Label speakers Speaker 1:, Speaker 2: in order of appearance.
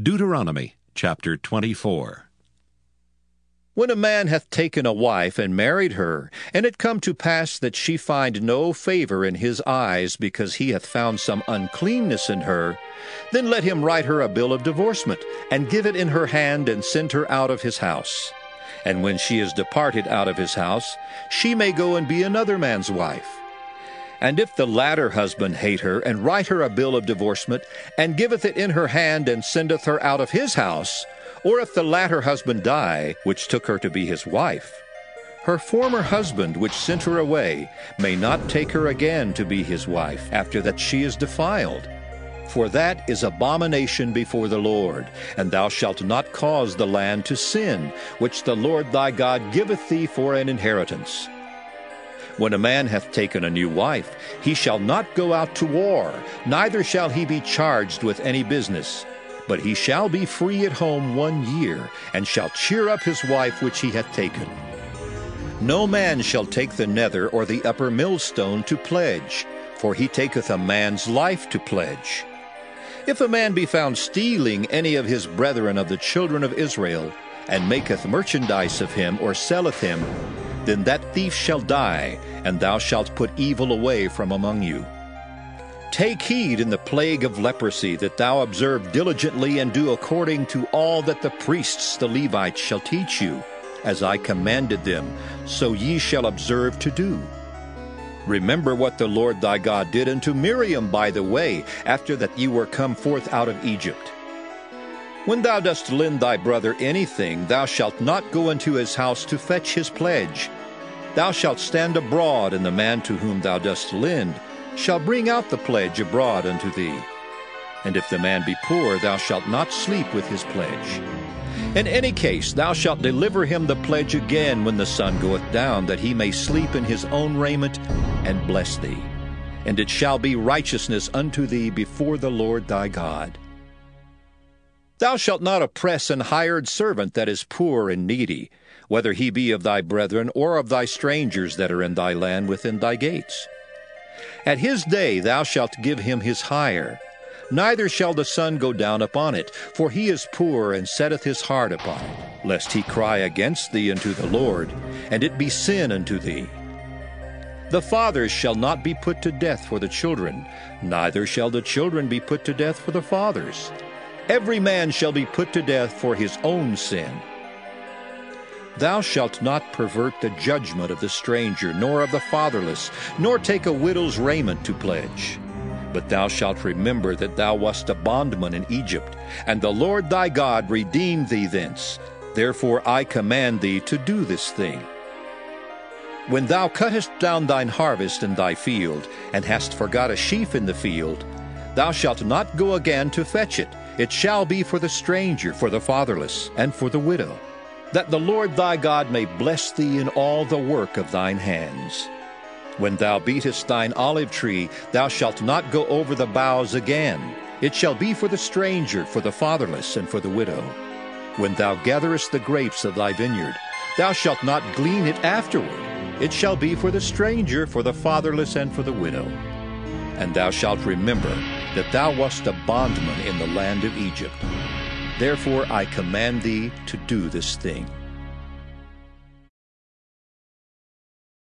Speaker 1: Deuteronomy chapter 24.
Speaker 2: When a man hath taken a wife and married her, and it come to pass that she find no favor in his eyes because he hath found some uncleanness in her, then let him write her a bill of divorcement, and give it in her hand, and send her out of his house. And when she is departed out of his house, she may go and be another man's wife. And if the latter husband hate her, and write her a bill of divorcement, and giveth it in her hand, and sendeth her out of his house, or if the latter husband die, which took her to be his wife, her former husband, which sent her away, may not take her again to be his wife, after that she is defiled. For that is abomination before the Lord, and thou shalt not cause the land to sin, which the Lord thy God giveth thee for an inheritance. When a man hath taken a new wife, he shall not go out to war, neither shall he be charged with any business. But he shall be free at home one year, and shall cheer up his wife which he hath taken. No man shall take the nether or the upper millstone to pledge, for he taketh a man's life to pledge. If a man be found stealing any of his brethren of the children of Israel, and maketh merchandise of him, or selleth him, then that thief shall die, and thou shalt put evil away from among you. Take heed in the plague of leprosy that thou observe diligently and do according to all that the priests the Levites shall teach you, as I commanded them, so ye shall observe to do. Remember what the Lord thy God did unto Miriam by the way, after that ye were come forth out of Egypt. When thou dost lend thy brother anything, thou shalt not go into his house to fetch his pledge. Thou shalt stand abroad, and the man to whom thou dost lend shall bring out the pledge abroad unto thee. And if the man be poor, thou shalt not sleep with his pledge. In any case, thou shalt deliver him the pledge again when the sun goeth down, that he may sleep in his own raiment, and bless thee. And it shall be righteousness unto thee before the Lord thy God. Thou shalt not oppress an hired servant that is poor and needy, whether he be of thy brethren or of thy strangers that are in thy land within thy gates. At his day thou shalt give him his hire. Neither shall the sun go down upon it, for he is poor and setteth his heart upon it, lest he cry against thee unto the Lord, and it be sin unto thee. The fathers shall not be put to death for the children, neither shall the children be put to death for the fathers. Every man shall be put to death for his own sin. Thou shalt not pervert the judgment of the stranger, nor of the fatherless, nor take a widow's raiment to pledge. But thou shalt remember that thou wast a bondman in Egypt, and the Lord thy God redeemed thee thence. Therefore I command thee to do this thing. When thou cuttest down thine harvest in thy field, and hast forgot a sheaf in the field, thou shalt not go again to fetch it, it shall be for the stranger, for the fatherless, and for the widow, that the Lord thy God may bless thee in all the work of thine hands. When thou beatest thine olive tree, thou shalt not go over the boughs again. It shall be for the stranger, for the fatherless, and for the widow. When thou gatherest the grapes of thy vineyard, thou shalt not glean it afterward. It shall be for the stranger, for the fatherless, and for the widow. And thou shalt remember that thou wast a bondman in the land of Egypt. Therefore I command thee to do this thing.